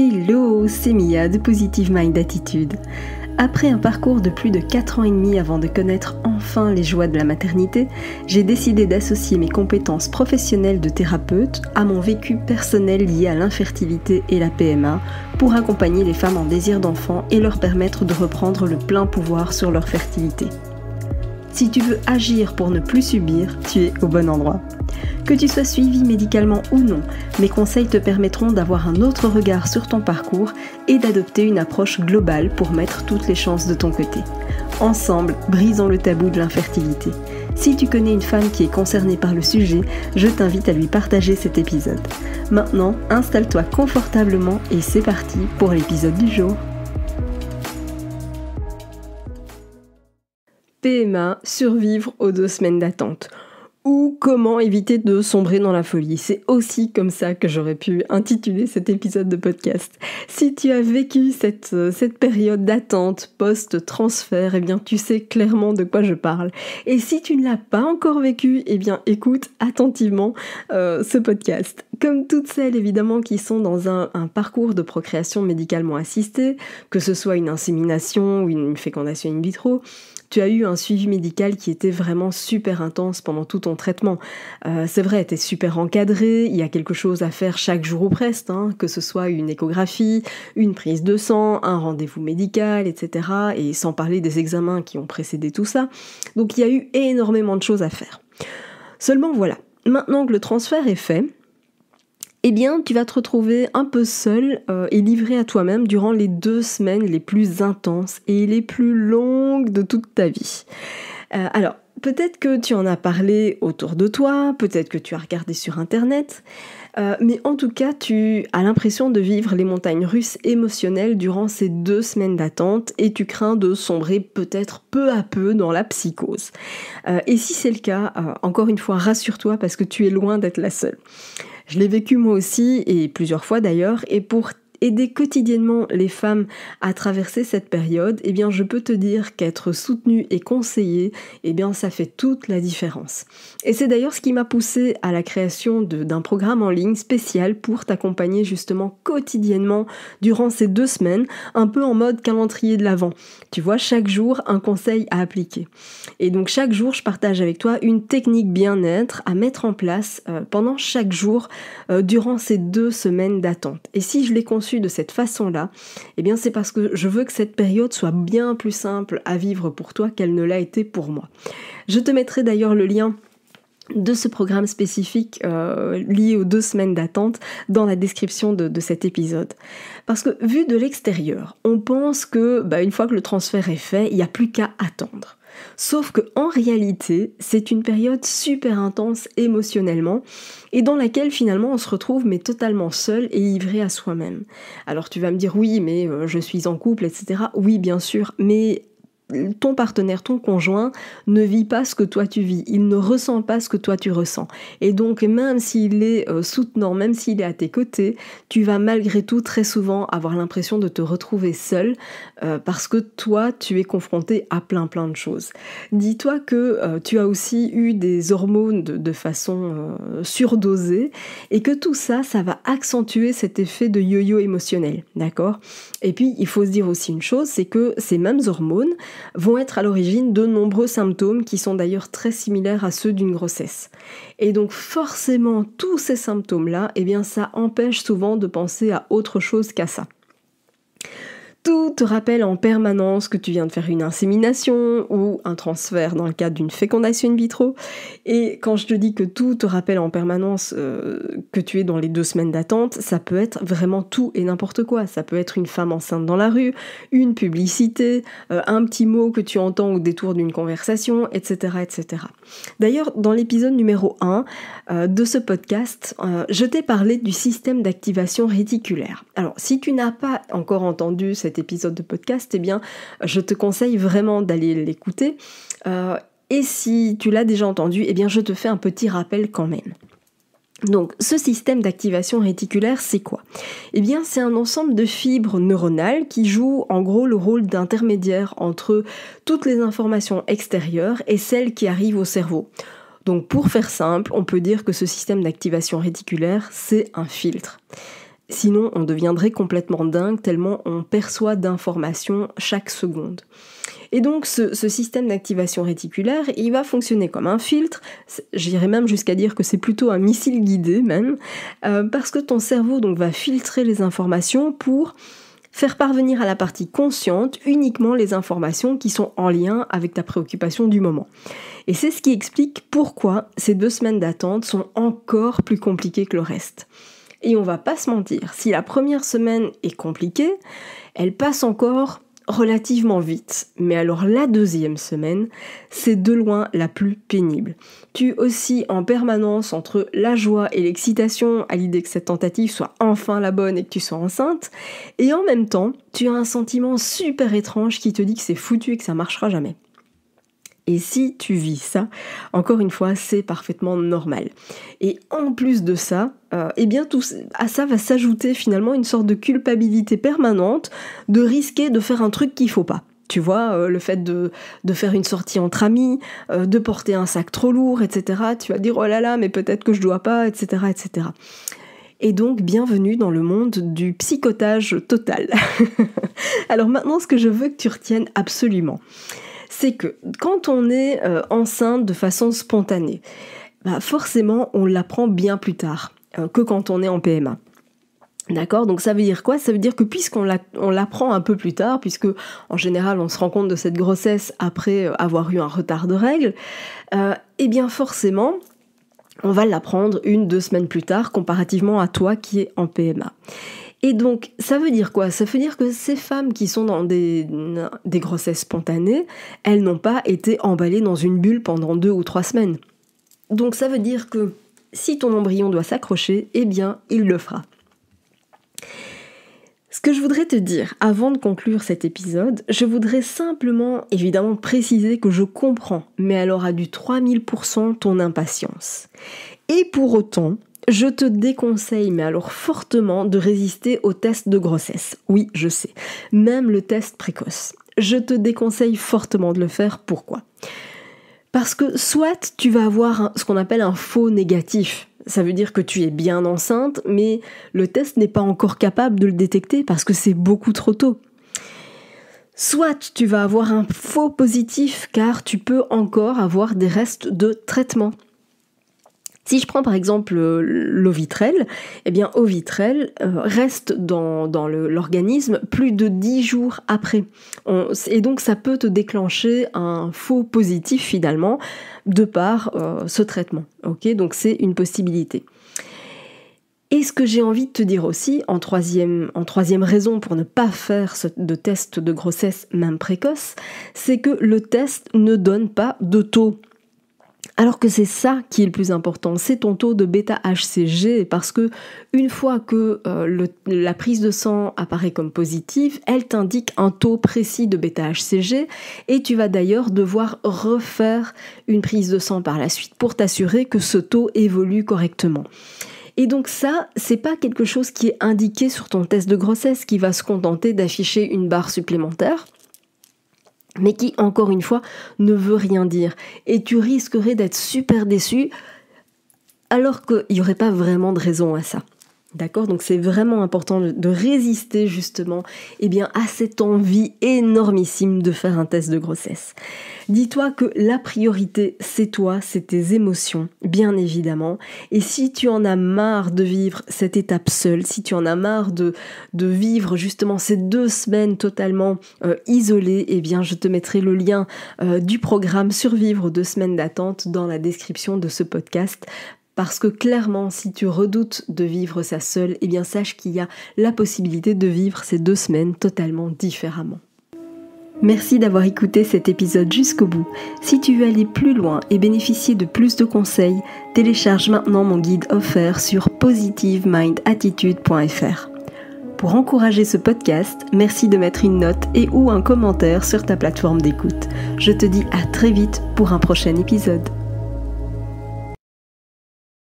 Hello, c'est Mia de Positive Mind Attitude. Après un parcours de plus de 4 ans et demi avant de connaître enfin les joies de la maternité, j'ai décidé d'associer mes compétences professionnelles de thérapeute à mon vécu personnel lié à l'infertilité et la PMA pour accompagner les femmes en désir d'enfant et leur permettre de reprendre le plein pouvoir sur leur fertilité. Si tu veux agir pour ne plus subir, tu es au bon endroit. Que tu sois suivi médicalement ou non, mes conseils te permettront d'avoir un autre regard sur ton parcours et d'adopter une approche globale pour mettre toutes les chances de ton côté. Ensemble, brisons le tabou de l'infertilité. Si tu connais une femme qui est concernée par le sujet, je t'invite à lui partager cet épisode. Maintenant, installe-toi confortablement et c'est parti pour l'épisode du jour. Survivre aux deux semaines d'attente ou comment éviter de sombrer dans la folie. C'est aussi comme ça que j'aurais pu intituler cet épisode de podcast. Si tu as vécu cette, euh, période d'attente post-transfert, eh bien tu sais clairement de quoi je parle. Et si tu ne l'as pas encore vécu, eh bien écoute attentivement euh, ce podcast. Comme toutes celles évidemment qui sont dans un, parcours de procréation médicalement assistée, que ce soit une insémination ou une fécondation in vitro, tu as eu un suivi médical qui était vraiment super intense pendant tout ton traitement. Euh, c'est vrai, tu es super encadré, il y a quelque chose à faire chaque jour ou presque, hein, que ce soit une échographie, une prise de sang, un rendez-vous médical, etc. Et sans parler des examens qui ont précédé tout ça. Donc il y a eu énormément de choses à faire. Seulement voilà, maintenant que le transfert est fait, eh bien, tu vas te retrouver un peu seul euh, et livré à toi-même durant les deux semaines les plus intenses et les plus longues de toute ta vie. Euh, alors, peut-être que tu en as parlé autour de toi, peut-être que tu as regardé sur Internet, euh, mais en tout cas, tu as l'impression de vivre les montagnes russes émotionnelles durant ces deux semaines d'attente et tu crains de sombrer peut-être peu à peu dans la psychose. et si c'est le cas, encore une fois, rassure-toi parce que tu es loin d'être la seule. Je l'ai vécu moi aussi, et plusieurs fois d'ailleurs, et pour aider quotidiennement les femmes à traverser cette période, eh bien je peux te dire qu'être soutenu et conseillé, eh bien ça fait toute la différence. Et c'est d'ailleurs ce qui m'a poussé à la création d'un programme en ligne spécial pour t'accompagner justement quotidiennement durant ces deux semaines, un peu en mode calendrier de l'avant. Tu vois, chaque jour un conseil à appliquer. Et donc chaque jour, je partage avec toi une technique bien-être à mettre en place euh, pendant chaque jour euh, durant ces deux semaines d'attente. Et si je l'ai conçu de cette façon-là, eh bien c'est parce que je veux que cette période soit bien plus simple à vivre pour toi qu'elle ne l'a été pour moi. Je te mettrai d'ailleurs le lien de ce programme spécifique euh, lié aux deux semaines d'attente dans la description de, cet épisode. Parce que vu de l'extérieur, on pense que bah, une fois que le transfert est fait, il n'y a plus qu'à attendre. Sauf que en réalité, c'est une période super intense émotionnellement et dans laquelle finalement on se retrouve mais totalement seul et livré à soi-même. Alors tu vas me dire oui, mais euh, je suis en couple, etc. Oui, bien sûr, mais ton partenaire, ton conjoint ne vit pas ce que toi tu vis, il ne ressent pas ce que toi tu ressens. Et donc même s'il est euh, soutenant, même s'il est à tes côtés, tu vas malgré tout très souvent avoir l'impression de te retrouver seul euh, parce que toi tu es confronté à plein plein de choses. Dis-toi que euh, tu as aussi eu des hormones de, de façon surdosée et que tout ça, ça va accentuer cet effet de yo-yo émotionnel, d'accord? Et puis il faut se dire aussi une chose, c'est que ces mêmes hormones, vont être à l'origine de nombreux symptômes qui sont d'ailleurs très similaires à ceux d'une grossesse. Et donc forcément, tous ces symptômes-là, eh ça empêche souvent de penser à autre chose qu'à ça. Tout te rappelle en permanence que tu viens de faire une insémination ou un transfert dans le cadre d'une fécondation in vitro. Et quand je te dis que tout te rappelle en permanence euh, que tu es dans les deux semaines d'attente, ça peut être vraiment tout et n'importe quoi. Ça peut être une femme enceinte dans la rue, une publicité, euh, un petit mot que tu entends au détour d'une conversation, etc. etc. D'ailleurs, dans l'épisode numéro 1 euh, de ce podcast, je t'ai parlé du système d'activation réticulaire. Alors, si tu n'as pas encore entendu cette épisode de podcast, eh bien, je te conseille vraiment d'aller l'écouter. Euh, et si tu l'as déjà entendu, eh bien, je te fais un petit rappel quand même. Donc, ce système d'activation réticulaire, c'est quoi? Eh bien, c'est un ensemble de fibres neuronales qui jouent en gros le rôle d'intermédiaire entre toutes les informations extérieures et celles qui arrivent au cerveau. Donc, pour faire simple, on peut dire que ce système d'activation réticulaire, c'est un filtre. Sinon, on deviendrait complètement dingue tellement on perçoit d'informations chaque seconde. Et donc ce, système d'activation réticulaire, il va fonctionner comme un filtre, j'irais même jusqu'à dire que c'est plutôt un missile guidé même, euh, parce que ton cerveau donc va filtrer les informations pour faire parvenir à la partie consciente uniquement les informations qui sont en lien avec ta préoccupation du moment. Et c'est ce qui explique pourquoi ces deux semaines d'attente sont encore plus compliquées que le reste. Et on va pas se mentir, si la première semaine est compliquée, elle passe encore relativement vite. Mais alors la deuxième semaine, c'est de loin la plus pénible. Tu aussi en permanence entre la joie et l'excitation à l'idée que cette tentative soit enfin la bonne et que tu sois enceinte, et en même temps, tu as un sentiment super étrange qui te dit que c'est foutu et que ça marchera jamais. Et si tu vis ça, encore une fois, c'est parfaitement normal. Et en plus de ça, euh, eh bien tout à ça va s'ajouter finalement une sorte de culpabilité permanente de risquer de faire un truc qu'il faut pas. Tu vois, euh, le fait de, faire une sortie entre amis, euh, de porter un sac trop lourd, etc. Tu vas dire oh là là, mais peut-être que je dois pas, etc., etc. Et donc, bienvenue dans le monde du psychotage total. Alors maintenant, ce que je veux que tu retiennes absolument, c'est que quand on est euh, enceinte de façon spontanée, bah forcément on l'apprend bien plus tard euh, que quand on est en PMA. D'accord? Donc ça veut dire quoi? Ça veut dire que puisqu'on l'apprend un peu plus tard, puisque en général on se rend compte de cette grossesse après euh, avoir eu un retard de règles, eh bien forcément on va l'apprendre une, deux semaines plus tard comparativement à toi qui es en PMA. Et donc, ça veut dire quoi? Ça veut dire que ces femmes qui sont dans des, grossesses spontanées, elles n'ont pas été emballées dans une bulle pendant deux ou trois semaines. Donc ça veut dire que si ton embryon doit s'accrocher, eh bien, il le fera. Ce que je voudrais te dire avant de conclure cet épisode, je voudrais simplement évidemment préciser que je comprends, mais alors à du 3000% ton impatience. Et pour autant, je te déconseille, mais alors fortement, de résister au test de grossesse. Oui, je sais. Même le test précoce. Je te déconseille fortement de le faire. Pourquoi? Parce que soit tu vas avoir ce qu'on appelle un faux négatif. Ça veut dire que tu es bien enceinte, mais le test n'est pas encore capable de le détecter parce que c'est beaucoup trop tôt. Soit tu vas avoir un faux positif car tu peux encore avoir des restes de traitement. Si je prends par exemple euh, l'ovitrel, eh bien euh, reste dans, l'organisme plus de 10 jours après. et donc ça peut te déclencher un faux positif finalement de par euh, ce traitement. Ok, donc c'est une possibilité. Et ce que j'ai envie de te dire aussi, en troisième raison pour ne pas faire de test de grossesse même précoce, c'est que le test ne donne pas de taux. Alors que c'est ça qui est le plus important, c'est ton taux de bêta-HCG, parce que une fois que euh, la prise de sang apparaît comme positive, elle t'indique un taux précis de bêta-HCG, et tu vas d'ailleurs devoir refaire une prise de sang par la suite pour t'assurer que ce taux évolue correctement. Et donc ça, c'est pas quelque chose qui est indiqué sur ton test de grossesse qui va se contenter d'afficher une barre supplémentaire mais qui, encore une fois, ne veut rien dire. Et tu risquerais d'être super déçu alors qu'il n'y aurait pas vraiment de raison à ça. D'accord? Donc c'est vraiment important de résister justement eh bien, à cette envie énormissime de faire un test de grossesse. Dis-toi que la priorité, c'est toi, c'est tes émotions, bien évidemment. Et si tu en as marre de vivre cette étape seule, si tu en as marre de, vivre justement ces deux semaines totalement euh, isolées, eh bien je te mettrai le lien euh, du programme Survivre deux semaines d'attente dans la description de ce podcast parce que clairement, si tu redoutes de vivre ça seul, eh bien sache qu'il y a la possibilité de vivre ces deux semaines totalement différemment. Merci d'avoir écouté cet épisode jusqu'au bout. Si tu veux aller plus loin et bénéficier de plus de conseils, télécharge maintenant mon guide offert sur positivemindattitude.fr. Pour encourager ce podcast, merci de mettre une note et ou un commentaire sur ta plateforme d'écoute. Je te dis à très vite pour un prochain épisode.